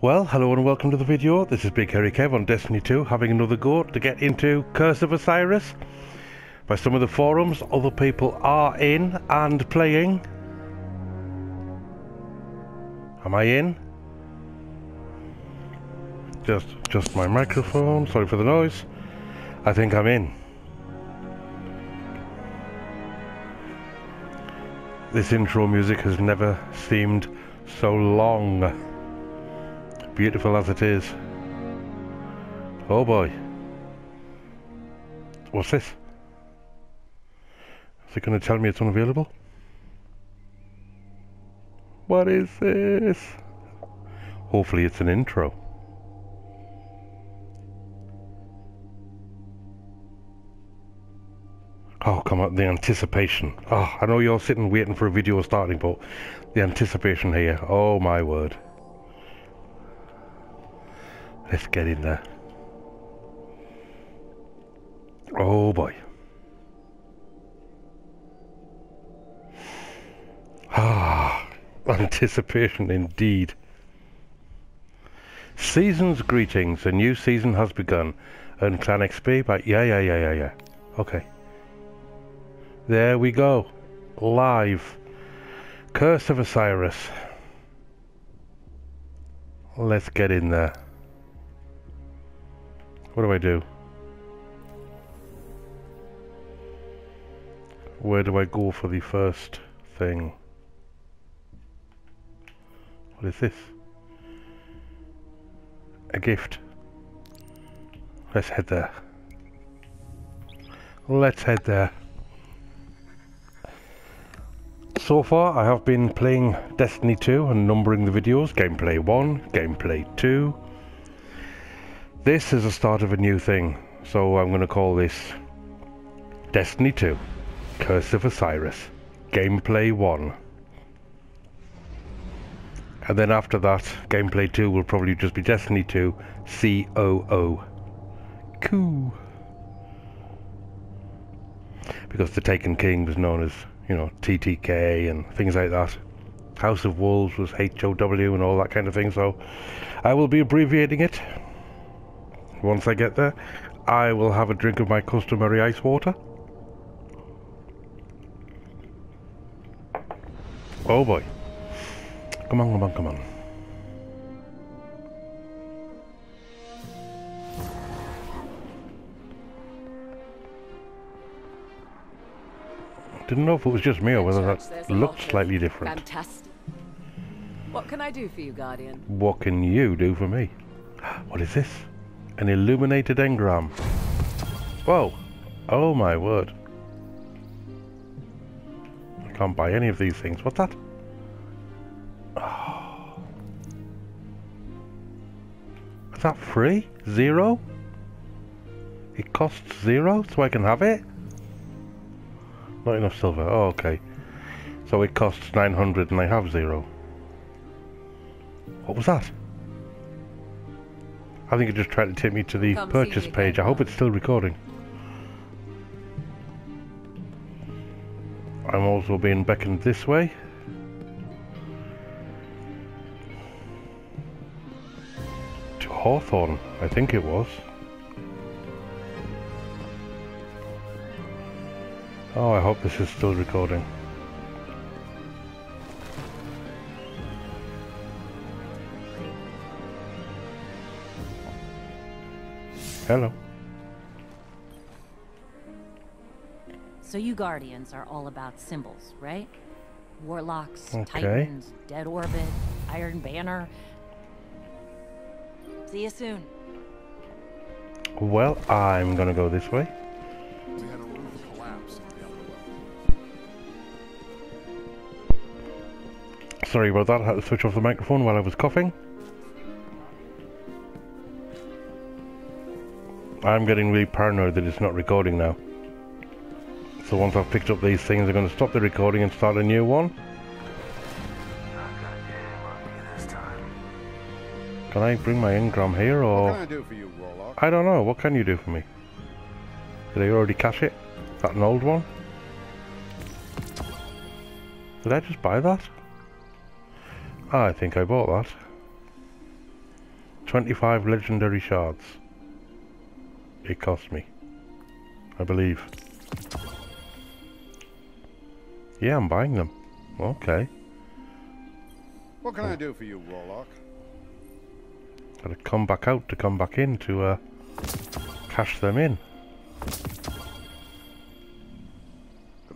Well, hello and welcome to the video. This is Big Hairy Kev on Destiny 2, having another go to get into Curse of Osiris. By some of the forums, other people are in and playing. Am I in? Just, just my microphone. Sorry for the noise. I think I'm in. This intro music has never seemed so long beautiful as it is. Oh boy. What's this? Is it going to tell me it's unavailable? What is this? Hopefully it's an intro. Oh, come on, the anticipation. Oh, I know you're sitting waiting for a video starting, but the anticipation here, oh my word. Let's get in there. Oh boy. Ah, anticipation indeed. Season's greetings. A new season has begun. And clan XP but Yeah, yeah, yeah, yeah, yeah. Okay. There we go. Live. Curse of Osiris. Let's get in there. What do I do? Where do I go for the first thing? What is this? A gift. Let's head there. Let's head there. So far I have been playing Destiny 2 and numbering the videos. Gameplay 1, Gameplay 2, this is the start of a new thing, so I'm going to call this Destiny 2 Curse of Osiris Gameplay 1. And then after that, Gameplay 2 will probably just be Destiny 2 COO. Cool. Because the Taken King was known as, you know, TTK and things like that. House of Wolves was HOW and all that kind of thing, so I will be abbreviating it. Once I get there, I will have a drink of my customary ice water. Oh boy. Come on, come on, come on. Didn't know if it was just me or whether that looked slightly different. Fantastic. What can I do for you, Guardian? What can you do for me? What is this? An illuminated engram. Whoa. Oh my word. I can't buy any of these things. What's that? Is that free? Zero? It costs zero so I can have it? Not enough silver. Oh, okay. So it costs 900 and I have zero. What was that? I think it just tried to take me to the Come purchase page. I hope it's still recording. I'm also being beckoned this way. To Hawthorne, I think it was. Oh, I hope this is still recording. Hello. So you Guardians are all about symbols, right? Warlocks, okay. Titans, Dead Orbit, Iron Banner. See you soon. Well, I'm gonna go this way. Sorry about that, I had to switch off the microphone while I was coughing. I'm getting really paranoid that it's not recording now. So once I've picked up these things, I'm going to stop the recording and start a new one. Can I bring my engram here, or... I do you, I don't know. What can you do for me? Did I already cash it? Is that an old one? Did I just buy that? Ah, I think I bought that. 25 legendary shards. It cost me. I believe. Yeah, I'm buying them. Okay. What can I do for you, Warlock? Gotta come back out to come back in to uh, cash them in.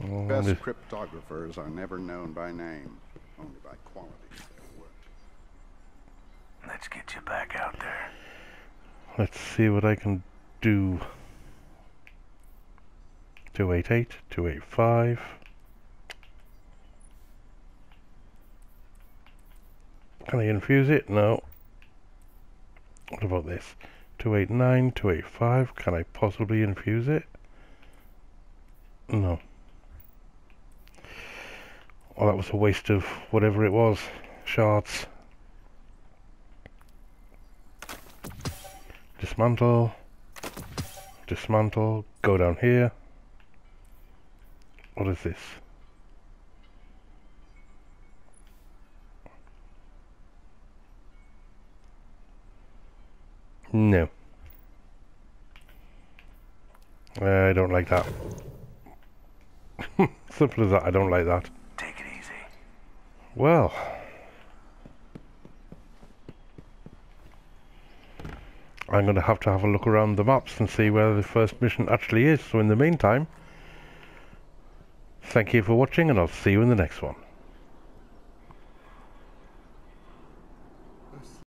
Oh, Best this- cryptographers are never known by name, only by quality of work. Let's get you back out there. Let's see what I can do. 288, 285. Can I infuse it? No. What about this? 289, 285. Can I possibly infuse it? No. Well, that was a waste of whatever it was. Shards. Dismantle. Dismantle. Go down here. What is this? No. I don't like that. Simple as that, I don't like that. Take it easy. Well. I'm going to have to have a look around the maps and see where the first mission actually is. So in the meantime, thank you for watching and I'll see you in the next one.